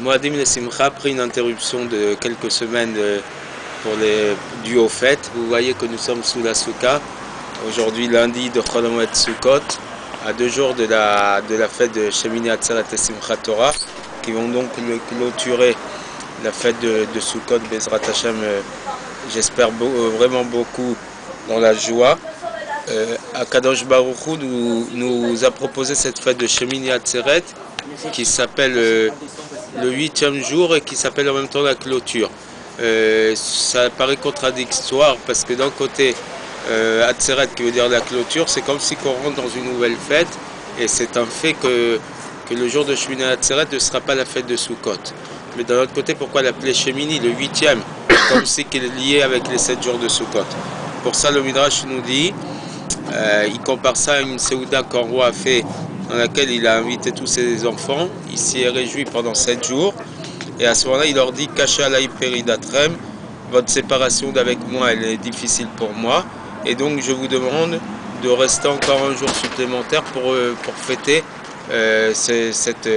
Moadim le Simcha, après une interruption de quelques semaines euh, pour les, dû au fête, vous voyez que nous sommes sous la Souka, aujourd'hui lundi de Cholamoet Sukkot, à deux jours de la, de la fête de Shemini Atzarat et Simchat Torah, qui vont donc clôturer la fête de, de Sukkot, Bezrat Hashem, euh, j'espère euh, vraiment beaucoup dans la joie. Euh, Akadosh Baruch Hu nous, a proposé cette fête de Shemini Atzeret qui s'appelle le huitième jour et qui s'appelle en même temps la clôture. Euh, ça paraît contradictoire parce que d'un côté, euh, qui veut dire la clôture, c'est comme si on rentre dans une nouvelle fête et c'est un fait que, le jour de Shemini Atzeret ne sera pas la fête de Sukkot. Mais d'un autre côté, pourquoi l'appeler Shemini, le huitième, comme si qu'il est lié avec les sept jours de Sukkot? Pour ça, le Midrash nous dit euh, il compare ça à une Seouda qu'un roi a fait dans laquelle il a invité tous ses enfants. Il s'y est réjoui pendant sept jours. Et à ce moment-là, il leur dit Kacha la peridatrem, votre séparation d'avec moi, elle est difficile pour moi. Et donc, je vous demande de rester encore un jour supplémentaire pour, euh, pour fêter euh, cette,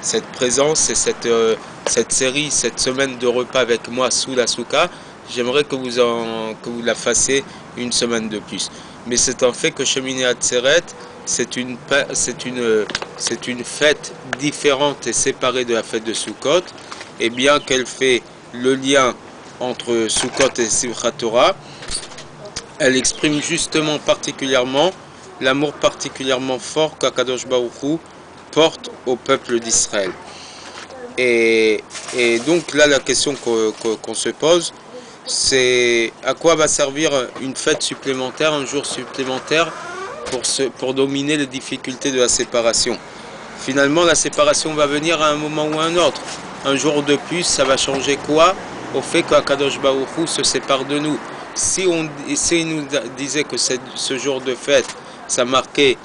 cette présence et cette, euh, cette série, cette semaine de repas avec moi sous la souka. J'aimerais que vous, que vous la fassiez une semaine de plus mais c'est un fait que Shemini Atzeret, c'est une, une, une fête différente et séparée de la fête de Sukkot, et bien qu'elle fait le lien entre Sukkot et Simchat Torah, elle exprime justement particulièrement l'amour particulièrement fort qu'Akadosh Baruch porte au peuple d'Israël. Et, et, donc là, la question qu'on se pose, c'est à quoi va servir une fête supplémentaire, un jour supplémentaire pour, dominer les difficultés de la séparation. Finalement, la séparation va venir à un moment ou à un autre. Un jour de plus, ça va changer quoi? Au fait qu'Akadosh Baruch se sépare de nous. Si on si nous disait que ce jour de fête, ça marquait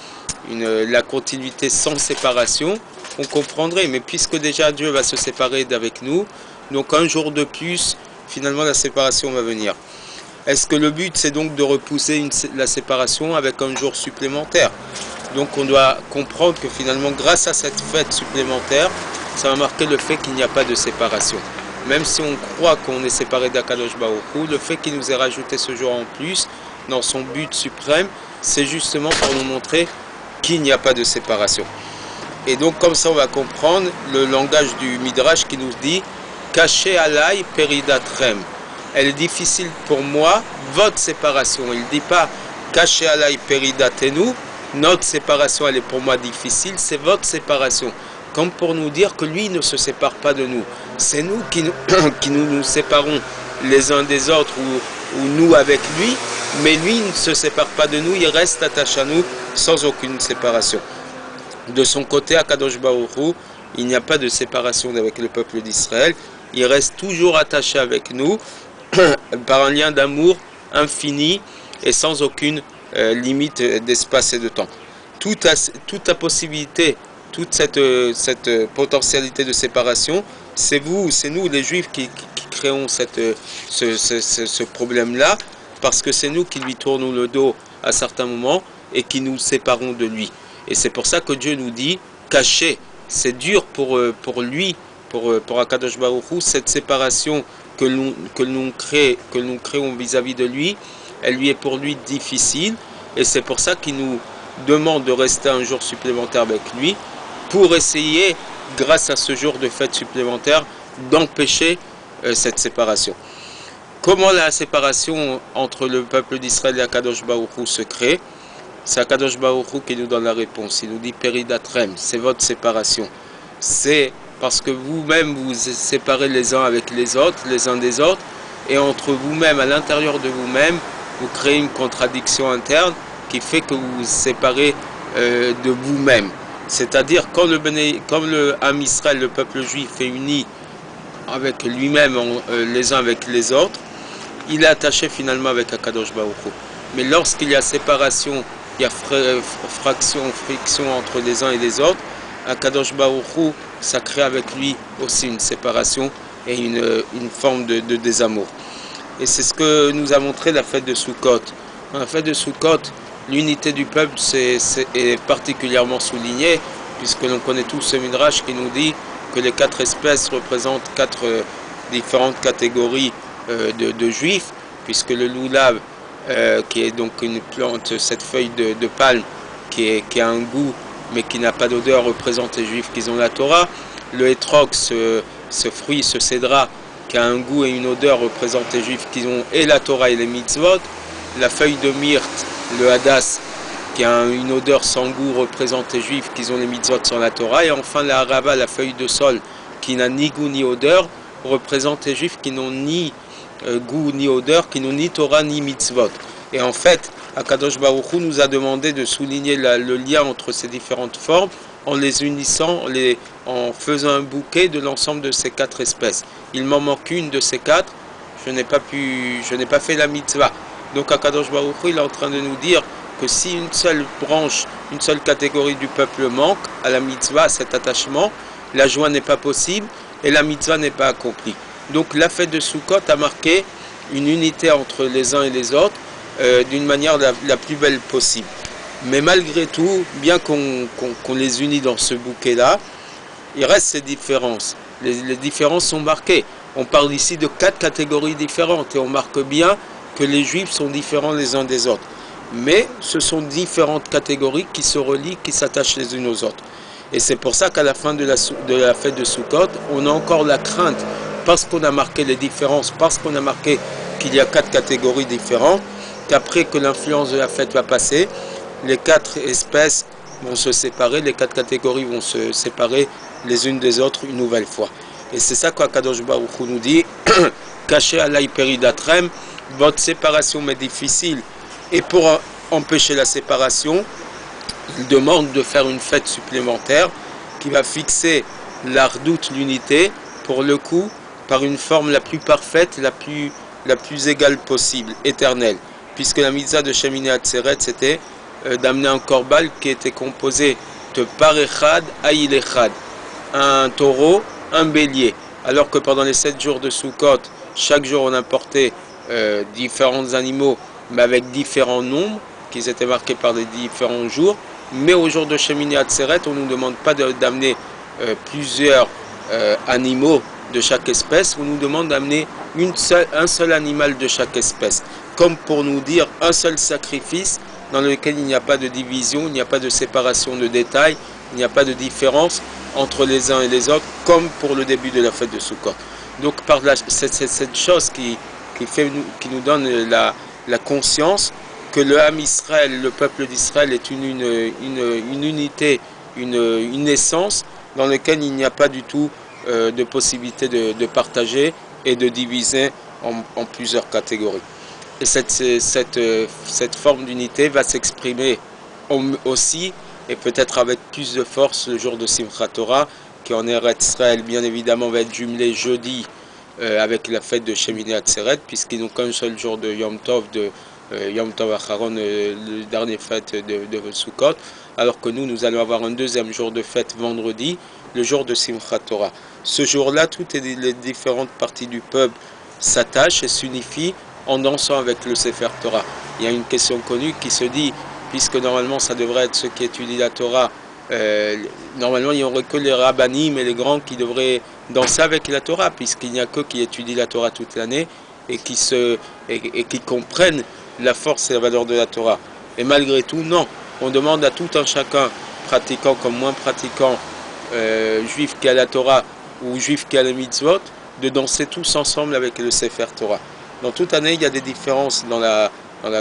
la continuité sans séparation, on comprendrait. Mais puisque déjà Dieu va se séparer d'avec nous, donc un jour de plus, finalement la séparation va venir. Est-ce que le but c'est donc de repousser la séparation avec un jour supplémentaire? Donc on doit comprendre que finalement grâce à cette fête supplémentaire, ça va marquer le fait qu'il n'y a pas de séparation. Même si on croit qu'on est séparé d'Akadosh Baruch le fait qu'il nous ait rajouté ce jour en plus, dans son but suprême, c'est justement pour nous montrer qu'il n'y a pas de séparation. Et donc comme ça on va comprendre le langage du Midrash qui nous dit Caché alai peridatrem. Elle est difficile pour moi, votre séparation. Il ne dit pas caché alai peridatenu, notre séparation elle est pour moi difficile, c'est votre séparation. Comme pour nous dire que lui ne se sépare pas de nous. C'est nous qui nous, qui nous, nous séparons les uns des autres ou, ou, nous avec lui, mais lui ne se sépare pas de nous, il reste attaché à nous sans aucune séparation. De son côté, à Kadosh Baruch il n'y a pas de séparation avec le peuple d'Israël il reste toujours attaché avec nous par un lien d'amour infini et sans aucune euh, limite d'espace et de temps. Toute, toute la possibilité, toute cette, cette potentialité de séparation, c'est vous, c'est nous les juifs qui, créons cette, ce, ce, ce problème-là, parce que c'est nous qui lui tournons le dos à certains moments et qui nous séparons de lui. Et c'est pour ça que Dieu nous dit, cachez, c'est dur pour, euh, pour lui pour, euh, pour Akadosh Baruch cette séparation que nous, que nous, créons vis-à-vis de lui, elle lui est pour lui difficile. Et c'est pour ça qu'il nous demande de rester un jour supplémentaire avec lui pour essayer, grâce à ce jour de fête supplémentaire, d'empêcher euh, cette séparation. Comment la séparation entre le peuple d'Israël et Akadosh Baruch se crée? C'est Akadosh Baruch qui nous donne la réponse. Il nous dit Péridatrem, c'est votre séparation. C'est parce que vous-même vous, séparez les uns avec les autres, les uns des autres, et entre vous-même, à l'intérieur de vous-même, vous créez une contradiction interne qui fait que vous vous séparez euh, de vous-même. C'est-à-dire, quand le, comme le Ham Israël, le peuple juif, est uni avec lui-même, euh, les uns avec les autres, il est attaché finalement avec Akadosh Baruch Mais lorsqu'il y a séparation, il y a fraction, friction entre les uns et les autres, Akadosh Baruch ça crée avec lui aussi une séparation et une, une forme de, désamour. Et c'est ce que nous a montré la fête de Sukkot. Dans la fête de Sukkot, l'unité du peuple est, particulièrement soulignée, puisque l'on connaît tous ce midrash qui nous dit que les quatre espèces représentent quatre euh, différentes catégories euh, de, juifs, puisque le loulav, qui est donc une plante, cette feuille de, palme, qui, a un goût mais qui n'a pas d'odeur, représente les juifs qui ont la Torah. Le hétrox, ce, ce, fruit, ce cédra, qui a un goût et une odeur, représente les juifs qui ont et la Torah et les mitzvot. La feuille de myrte, le hadas, qui a une odeur sans goût, représente les juifs qui ont les mitzvot sans la Torah. Et enfin la harava, la feuille de sol, qui n'a ni goût ni odeur, représente les juifs qui n'ont ni euh, goût ni odeur, qui n'ont ni Torah ni mitzvot. Et en fait, Akadosh Baruch Hu nous a demandé de souligner le lien entre ces différentes formes en les unissant, en faisant un bouquet de l'ensemble de ces quatre espèces. Il m'en manque une de ces quatre, je n'ai pas pu, je n'ai pas fait la mitzvah. Donc Akadosh Baruch Hu, il est en train de nous dire que si une seule branche, une seule catégorie du peuple manque à la mitzvah, à cet attachement, la joie n'est pas possible et la mitzvah n'est pas accomplie. Donc la fête de Sukkot a marqué une unité entre les uns et les autres euh, d'une manière la, plus belle possible. Mais malgré tout, bien qu'on les unit dans ce bouquet-là, il reste ces différences. les différences sont marquées. On parle ici de quatre catégories différentes et on marque bien que les juifs sont différents les uns des autres mais ce sont différentes catégories qui se relient, qui s'attachent les unes aux autres. Et c'est pour ça qu'à la fin de la, fête de Sukkot, on a encore la crainte, parce qu'on a marqué les différences, parce qu'on a marqué qu'il y a quatre catégories différentes, qu'après que l'influence de la fête va passer, les quatre espèces vont se séparer, les quatre catégories vont se séparer les unes des autres une nouvelle fois. Et c'est ça qu'Akadosh Baruch nous dit, caché à l'hyperidatrem, votre séparation est difficile, et pour empêcher la séparation, il demande de faire une fête supplémentaire qui va fixer l'ardoute, l'unité, pour le coup, par une forme la plus parfaite, la plus, la plus égale possible, éternelle. Puisque la mitzvah de Shemini Atzeret, c'était euh, d'amener un corbal qui était composé de parechad à ilechad, un taureau, un bélier. Alors que pendant les sept jours de Sukkot, chaque jour on apportait euh, différents animaux mais avec différents nombres qui étaient marqués par des différents jours. Mais au jour de Shemini Atzeret, on ne nous demande pas d'amener euh, plusieurs animaux de chaque espèce, on nous demande d'amener un seul animal de chaque espèce. Comme pour nous dire un seul sacrifice dans lequel il n'y a pas de division, il n'y a pas de séparation de détails, il n'y a pas de différence entre les uns et les autres, comme pour le début de la fête de Sukkot. Donc par c'est cette chose qui, nous donne la, la conscience que le Ham Israël, le peuple d'Israël est une, une, unité, une, essence dans laquelle il n'y a pas du tout euh, de possibilité de, partager et de diviser en, plusieurs catégories. Et cette, cette, forme d'unité va s'exprimer aussi, et peut-être avec plus de force, le jour de Simchat Torah, qui en Eretz Israël, bien évidemment, va être jumelé jeudi euh, avec la fête de Shemini Atzeret, puisqu'ils n'ont qu'un seul jour de Yom Tov, de euh, Yom Tov Acharon, euh, le dernier fête de, de Sukkot, alors que nous, nous allons avoir un deuxième jour de fête vendredi, le jour de Simchat Torah. Ce jour-là, toutes les différentes parties du peuple s'attachent et s'unifient en dansant avec le Sefer Torah. Il y a une question connue qui se dit, puisque normalement ça devrait être ceux qui étudient la Torah, normalement il n'y aurait que les rabbinim et les grands qui devraient danser avec la Torah, puisqu'il n'y a que qui étudient la Torah toute l'année et, qui comprennent la force et la valeur de la Torah. Et malgré tout, non. On demande à tout un chacun, pratiquant comme moins pratiquant, euh, juif qui a la Torah ou juif qui a le mitzvot, de danser tous ensemble avec le Sefer Torah. Dans toute année, il y a des différences dans la,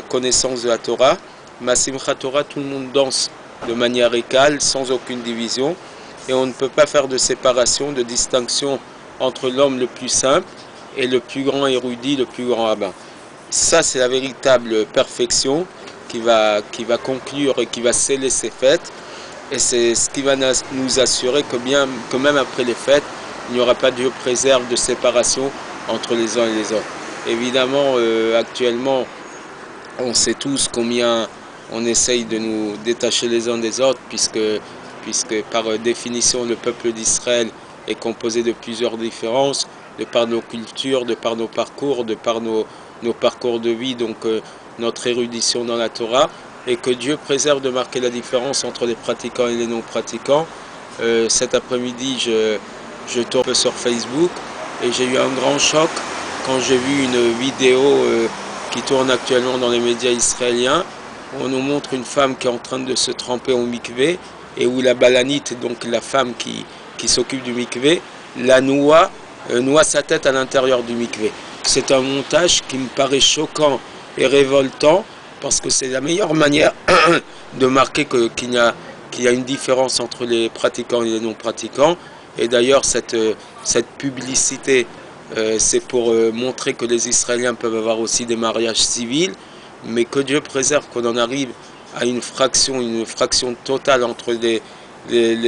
connaissance de la Torah. Ma Simchat Torah, tout le monde danse de manière égale, sans aucune division et on ne peut pas faire de séparation, de distinction entre l'homme le plus simple et le plus grand érudit, le plus grand rabbin. Ça, c'est la véritable perfection qui va, conclure et qui va sceller ces fêtes. Et c'est ce qui va nous assurer que même après les fêtes, il n'y aura pas Dieu préserve de séparation entre les uns et les autres. Évidemment, euh, actuellement, on sait tous combien on essaye de nous détacher les uns des autres, puisque puisque par définition le peuple d'Israël est composé de plusieurs différences, de par nos cultures, de par nos parcours, de par nos, parcours de vie, donc euh, notre érudition dans la Torah, et que Dieu préserve de marquer la différence entre les pratiquants et les non-pratiquants. Euh, cet après-midi, je, je tourne sur Facebook et j'ai eu un grand choc quand j'ai vu une vidéo euh, qui tourne actuellement dans les médias israéliens. On nous montre une femme qui est en train de se tremper au mikvé et où la balanite, donc la femme qui, qui s'occupe du mikvé, la noie, euh, noie sa tête à l'intérieur du mikvé. C'est un montage qui me paraît choquant et révoltant parce que c'est la meilleure manière de marquer qu'il y, y, a une différence entre les pratiquants et les non-pratiquants. Et d'ailleurs, cette, cette publicité, euh, c'est pour euh, montrer que les Israéliens peuvent avoir aussi des mariages civils, mais que Dieu préserve qu'on en arrive à une fraction, une fraction totale entre les,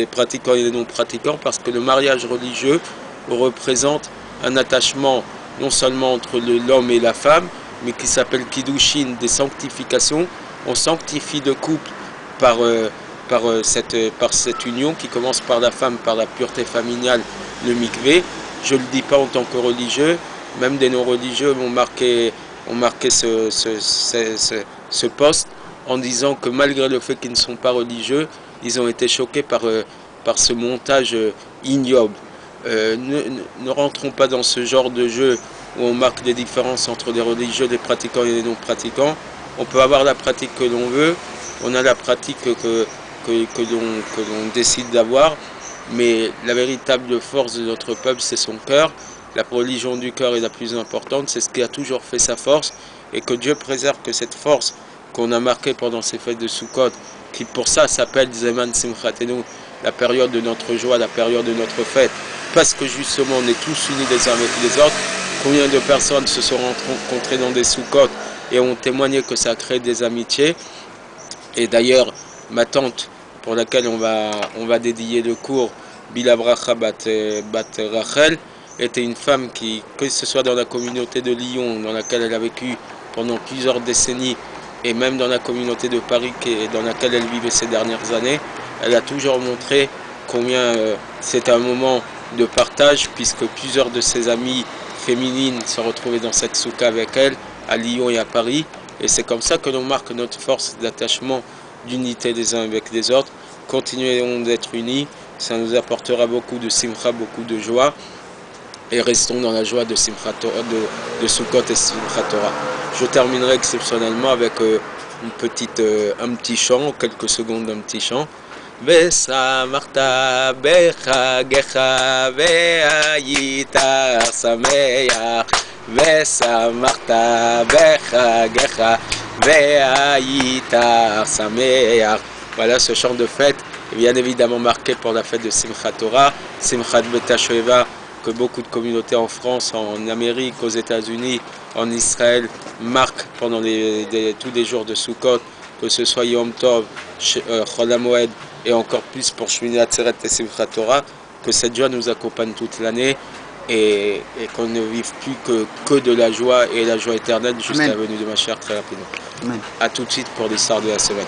pratiquants et les non-pratiquants, parce que le mariage religieux représente un attachement non seulement entre l'homme et la femme, mais qui s'appelle Kiddushin, des sanctifications. On sanctifie le couple par, euh, euh, cette union qui commence par la femme, par la pureté familiale, le mikvé. Je ne le dis pas en tant que religieux, même des non-religieux ont marqué, ont marqué ce, poste en disant que malgré le fait qu'ils ne sont pas religieux, ils ont été choqués par, euh, ce montage ignoble. ne, ne rentrons pas dans ce genre de jeu où on marque des différences entre les religieux, les pratiquants et les non-pratiquants. On peut avoir la pratique que l'on veut, on a la pratique que, que, que l'on décide d'avoir, mais la véritable force de notre peuple, c'est son cœur. La religion du cœur est la plus importante, c'est ce qui a toujours fait sa force, et que Dieu préserve que cette force qu'on a marquée pendant ces fêtes de Sukkot, qui pour ça s'appelle Zeman Simchatenu, la période de notre joie, la période de notre fête, parce que justement on est tous unis les uns avec les autres, Combien de personnes se sont rencontrées dans des sous-côtes et ont témoigné que ça crée des amitiés? Et d'ailleurs, ma tante, pour laquelle on va, dédier le cours, Bilabracha Bat, Rachel, était une femme qui, que ce soit dans la communauté de Lyon, dans laquelle elle a vécu pendant plusieurs décennies, et même dans la communauté de Paris dans laquelle elle vivait ces dernières années, elle a toujours montré combien euh, c'est un moment de partage, puisque plusieurs de ses amis féminine se retrouver dans cette souka avec elle, à Lyon et à Paris. Et c'est comme ça que l'on marque notre force d'attachement, d'unité des uns avec les autres. Continuons d'être unis, ça nous apportera beaucoup de simcha, beaucoup de joie. Et restons dans la joie de, simcha de, de Sukkot et Simchat Torah. Je terminerai exceptionnellement avec euh, une petite, euh, un petit chant, quelques secondes d'un petit chant. ושמחת בחגיך והיית שמח ושמחת בחגיך והיית שמח Voilà ce chant de fête est bien évidemment marqué pour la fête de Simchat Torah, Simchat Betashoeva, que beaucoup de communautés en France, en Amérique, aux États-Unis, en Israël marquent pendant les, les, tous les jours de Sukkot, que ce soit Yom Tov, euh, Chol Moed, et encore plus pour Shmini Atzeret et Simchat Torah, que cette joie nous accompagne toute l'année et, et qu'on ne vive plus que, que de la joie et la joie éternelle jusqu'à la venue de ma chère très rapidement. Amen. A tout de suite pour l'histoire de la semaine.